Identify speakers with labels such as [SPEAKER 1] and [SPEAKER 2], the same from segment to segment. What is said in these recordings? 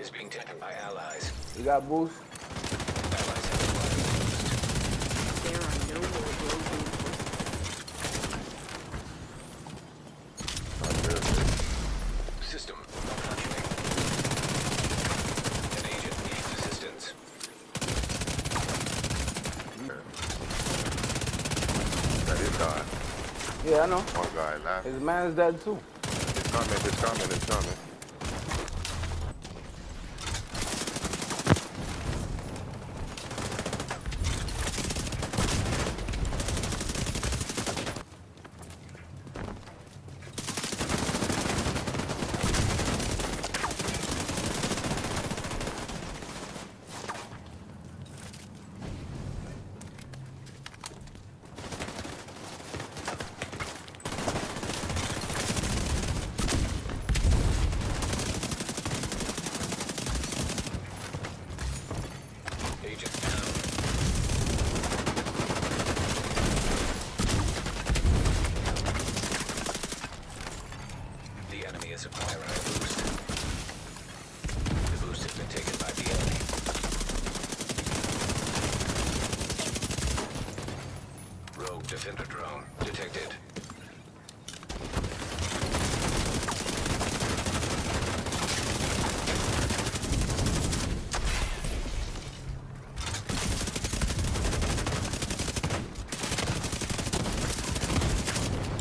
[SPEAKER 1] is being taken by allies.
[SPEAKER 2] You got boost?
[SPEAKER 1] Allies have acquired boost.
[SPEAKER 3] There are no more rogue reinforcements.
[SPEAKER 1] System malfunctioning. An agent needs assistance.
[SPEAKER 4] That is God.
[SPEAKER 2] Yeah, I know.
[SPEAKER 4] One guy left.
[SPEAKER 2] His man's dead too.
[SPEAKER 4] Coming, it's coming, it's coming.
[SPEAKER 1] Agent down. The enemy is acquiring a boost. The boost has been taken by the enemy. Rogue defender drone detected.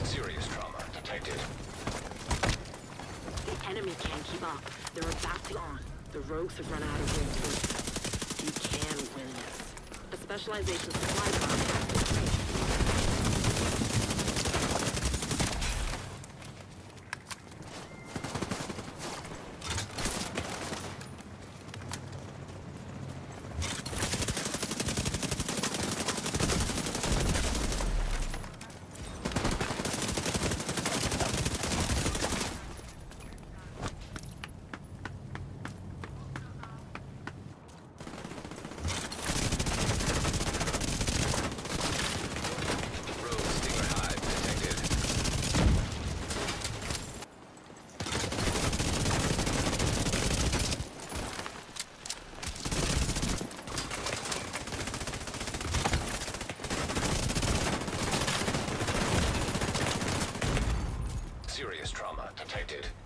[SPEAKER 1] Serious trauma detected.
[SPEAKER 3] The enemy can't keep up. They're about to on. The rogues have run out of reinforcements. You can win this. A specialization supply contract protected.